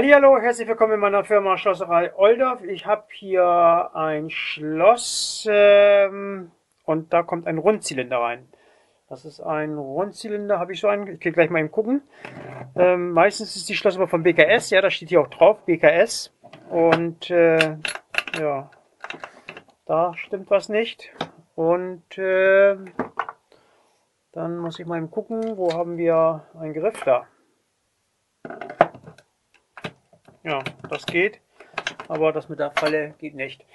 Hallo, herzlich willkommen in meiner Firma Schlosserei Oldorf. Ich habe hier ein Schloss ähm, und da kommt ein Rundzylinder rein. Das ist ein Rundzylinder, habe ich so einen. Ich kann gleich mal eben gucken. Ähm, meistens ist die Schloss von BKS, ja, da steht hier auch drauf, BKS. Und äh, ja, da stimmt was nicht. Und äh, dann muss ich mal eben gucken, wo haben wir ein Griff da. Ja, das geht. Aber das mit der Falle geht nicht.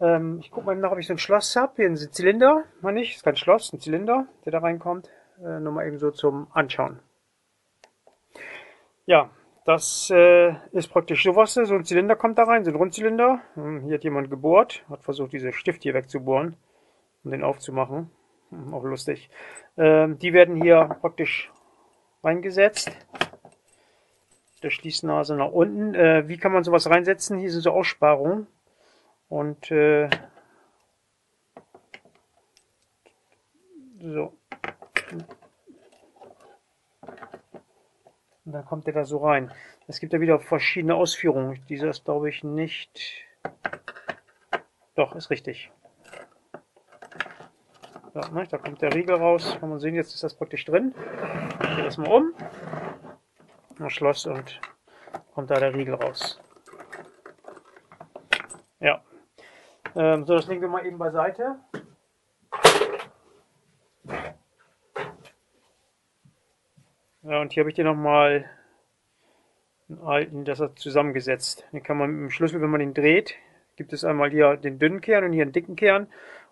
Ähm, ich gucke mal nach, ob ich so ein Schloss habe. Hier ein Zylinder, meine ich. Ist kein Schloss, ein Zylinder, der da reinkommt. Äh, nur mal eben so zum Anschauen. Ja, das äh, ist praktisch sowas. So ein Zylinder kommt da rein, so ein Rundzylinder. Hm, hier hat jemand gebohrt, hat versucht, diese Stift hier wegzubohren, um den aufzumachen. Hm, auch lustig. Ähm, die werden hier praktisch reingesetzt der Schließnase nach unten. Äh, wie kann man sowas reinsetzen? Hier sind so Aussparungen. Und äh, so. Und dann kommt der da so rein. Es gibt ja wieder verschiedene Ausführungen. Dieser ist, glaube ich, nicht... Doch, ist richtig. So, ne, da kommt der Riegel raus. Kann man sehen, jetzt ist das praktisch drin. Ich drehe das mal um das Schloss und kommt da der Riegel raus. Ja. Ähm, so, das legen wir mal eben beiseite. Ja, und hier habe ich dir nochmal einen alten, das hat zusammengesetzt. Den kann man mit dem Schlüssel, wenn man ihn dreht, gibt es einmal hier den dünnen Kern und hier einen dicken Kern.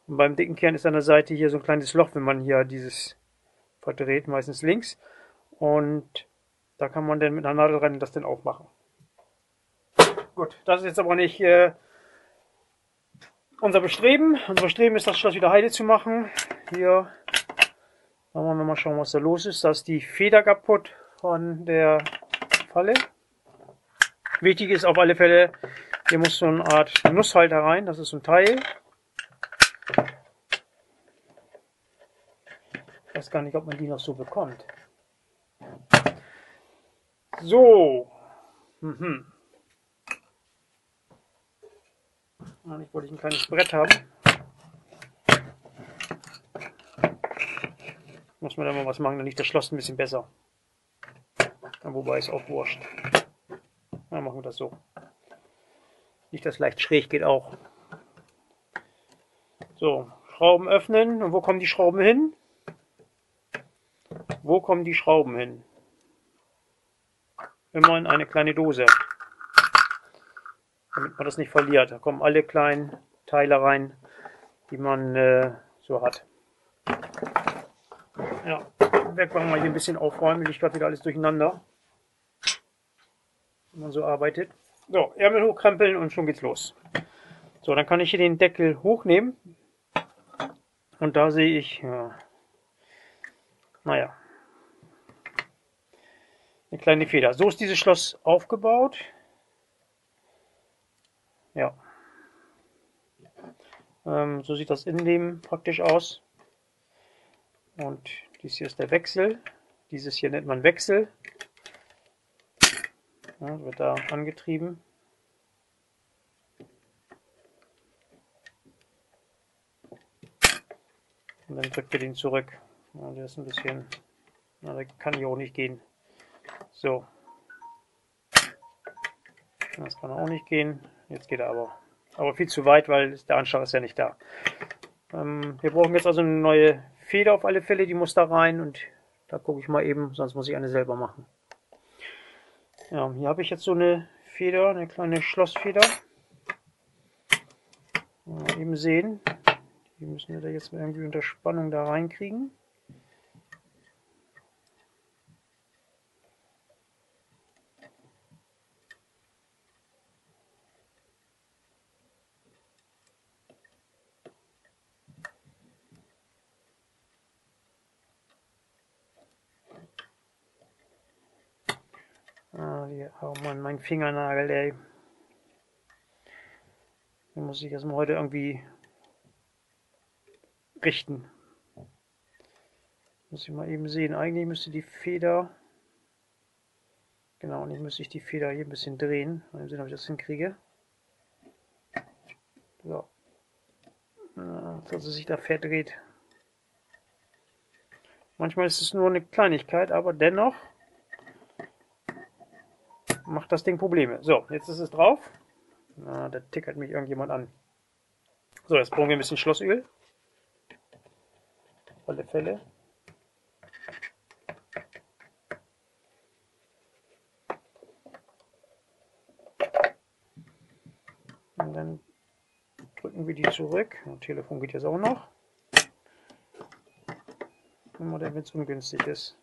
Und beim dicken Kern ist an der Seite hier so ein kleines Loch, wenn man hier dieses verdreht, meistens links. Und da kann man dann mit einer Nadel rein das dann aufmachen. Gut, das ist jetzt aber nicht äh, unser Bestreben. Unser Bestreben ist, das Schloss wieder heile zu machen. Hier wollen wir mal schauen, was da los ist. Da ist die Feder kaputt von der Falle. Wichtig ist auf alle Fälle, hier muss so eine Art Nusshalter rein. Das ist so ein Teil. Ich weiß gar nicht, ob man die noch so bekommt. So. Mhm. Eigentlich wollte ich ein kleines Brett haben. Muss man da mal was machen, dann liegt das Schloss ein bisschen besser. Wobei es auch wurscht. Dann machen wir das so. Nicht das leicht schräg geht auch. So, Schrauben öffnen. Und wo kommen die Schrauben hin? Wo kommen die Schrauben hin? Immer in eine kleine Dose, damit man das nicht verliert. Da kommen alle kleinen Teile rein, die man äh, so hat. Ja, weg wir mal hier ein bisschen aufräumen, ich gerade wieder alles durcheinander, wenn man so arbeitet. So, Ärmel hochkrempeln und schon geht's los. So, dann kann ich hier den Deckel hochnehmen. Und da sehe ich, ja, naja, eine kleine Feder. So ist dieses Schloss aufgebaut. Ja. Ähm, so sieht das Innenleben praktisch aus. Und dies hier ist der Wechsel. Dieses hier nennt man Wechsel. Ja, wird da angetrieben. Und dann drückt ihr den zurück. Ja, der ist ein bisschen, na, der kann hier auch nicht gehen. So. Das kann auch nicht gehen. Jetzt geht er aber. Aber viel zu weit, weil der Anschlag ist ja nicht da. Ähm, wir brauchen jetzt also eine neue Feder auf alle Fälle. Die muss da rein und da gucke ich mal eben, sonst muss ich eine selber machen. Ja, hier habe ich jetzt so eine Feder, eine kleine Schlossfeder. Mal eben sehen. Die müssen wir da jetzt irgendwie unter Spannung da reinkriegen. Oh Mann, mein Fingernagel, ey. Den muss ich erstmal heute irgendwie richten. Muss ich mal eben sehen. Eigentlich müsste die Feder Genau, und ich müsste ich die Feder hier ein bisschen drehen. Mal sehen, ob ich das hinkriege. So. Dass sie sich da verdreht. Manchmal ist es nur eine Kleinigkeit, aber dennoch macht das Ding Probleme. So, jetzt ist es drauf. Na, da tickert mich irgendjemand an. So, jetzt brauchen wir ein bisschen Schlossöl. Alle Fälle. Und dann drücken wir die zurück. Das Telefon geht jetzt auch noch. Immer wenn es ungünstig ist.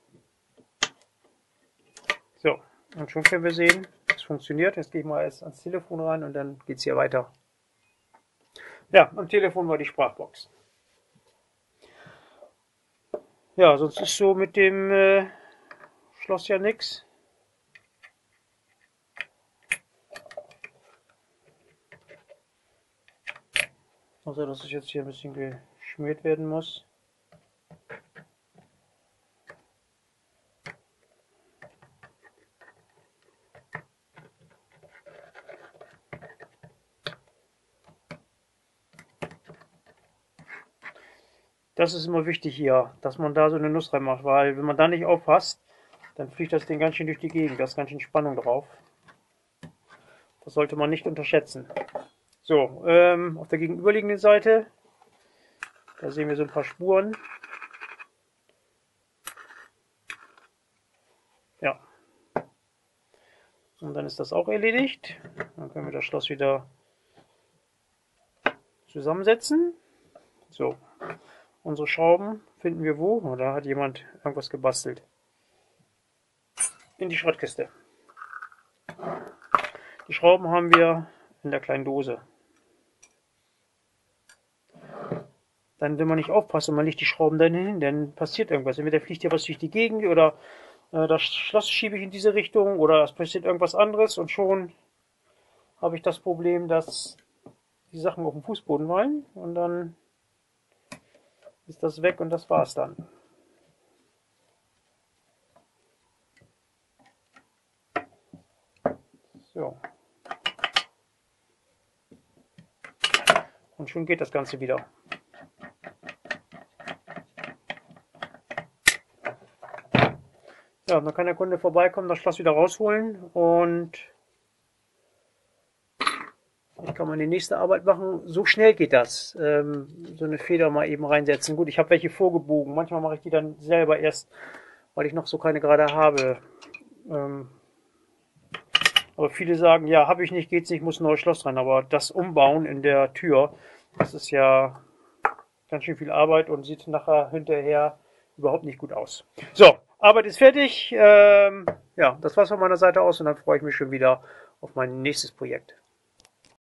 Und schon können wir sehen, es funktioniert. Jetzt gehe ich mal erst ans Telefon rein und dann geht es hier weiter. Ja, am Telefon war die Sprachbox. Ja, sonst ist so mit dem äh, Schloss ja nichts. Außer dass es jetzt hier ein bisschen geschmiert werden muss. Das ist immer wichtig hier, dass man da so eine Nuss reinmacht, weil wenn man da nicht aufpasst, dann fliegt das Ding ganz schön durch die Gegend. Da ist ganz schön Spannung drauf. Das sollte man nicht unterschätzen. So, ähm, auf der gegenüberliegenden Seite, da sehen wir so ein paar Spuren. Ja. Und dann ist das auch erledigt. Dann können wir das Schloss wieder zusammensetzen. So, Unsere Schrauben finden wir wo? Da hat jemand irgendwas gebastelt. In die Schrottkiste. Die Schrauben haben wir in der kleinen Dose. Dann, wenn man nicht aufpasst und man legt die Schrauben dann hin, dann passiert irgendwas. Entweder fliegt hier was durch die Gegend oder äh, das Schloss schiebe ich in diese Richtung oder es passiert irgendwas anderes und schon habe ich das Problem, dass die Sachen auf dem Fußboden fallen und dann ist das weg und das war's dann. So. Und schon geht das Ganze wieder. Ja, dann kann der Kunde vorbeikommen, das Schloss wieder rausholen und kann man die nächste Arbeit machen. So schnell geht das. Ähm, so eine Feder mal eben reinsetzen. Gut, ich habe welche vorgebogen. Manchmal mache ich die dann selber erst, weil ich noch so keine gerade habe. Ähm, aber viele sagen, ja, habe ich nicht, geht's nicht, muss ein neues Schloss rein. Aber das Umbauen in der Tür, das ist ja ganz schön viel Arbeit und sieht nachher hinterher überhaupt nicht gut aus. So, Arbeit ist fertig. Ähm, ja, das war's von meiner Seite aus und dann freue ich mich schon wieder auf mein nächstes Projekt.